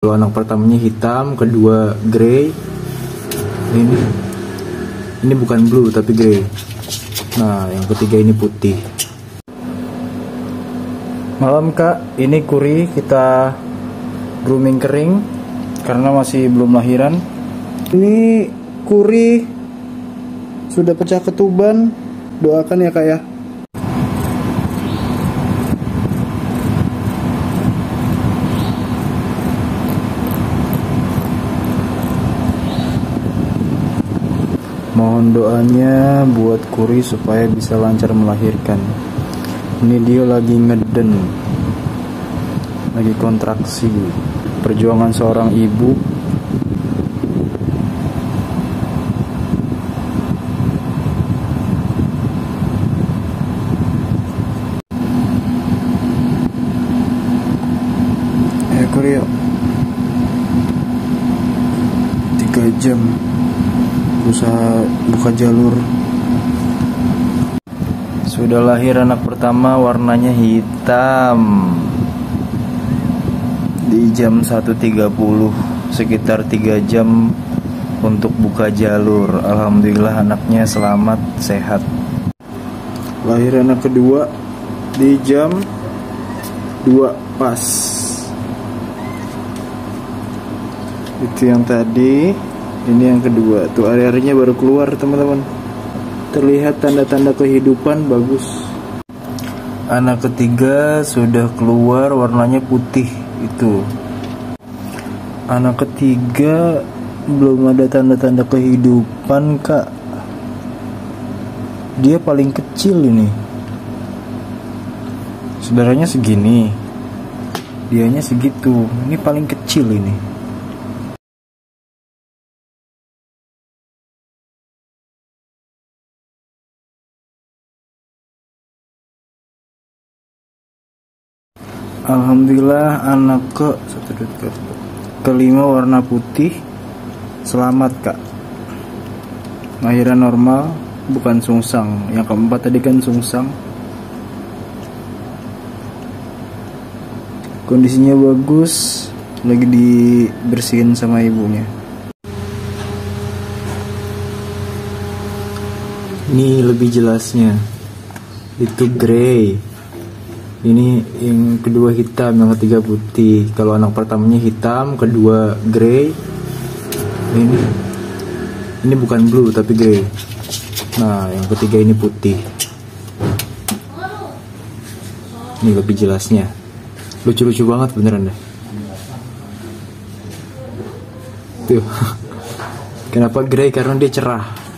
Kalau anak pertamanya hitam, kedua grey. Ini ini bukan blue tapi grey. Nah, yang ketiga ini putih. Malam kak, ini kuri kita grooming kering karena masih belum lahiran. Ini kuri sudah pecah ketuban. Doakan ya kak ya. Mohon doanya buat Kuri supaya bisa lancar melahirkan. Ini dia lagi ngeden, lagi kontraksi. Perjuangan seorang ibu. Eh Kuri yuk. Tiga jam berusaha buka jalur. Sudah lahir anak pertama warnanya hitam. Di jam 1.30 sekitar 3 jam untuk buka jalur. Alhamdulillah anaknya selamat sehat. Lahir anak kedua di jam 2 pas. Itu yang tadi ini yang kedua. Tuh area-areanya baru keluar teman-teman. Terlihat tanda-tanda kehidupan bagus. Anak ketiga sudah keluar warnanya putih itu. Anak ketiga belum ada tanda-tanda kehidupan kak. Dia paling kecil ini. Saudaranya segini. Dianya segitu. Ini paling kecil ini Alhamdulillah anak ke satu empat. kelima warna putih. Selamat kak. Lahiran normal bukan sungsang. Yang keempat tadi kan sungsang. Kondisinya bagus lagi dibersihin sama ibunya. Ini lebih jelasnya. Itu grey ini yang kedua hitam yang ketiga putih. Kalau anak pertamanya hitam kedua grey. Ini ini bukan blue tapi grey. Nah yang ketiga ini putih. Ini lebih jelasnya. Lucu-lucu banget beneran deh. Tuh. Kenapa grey? Karena dia cerah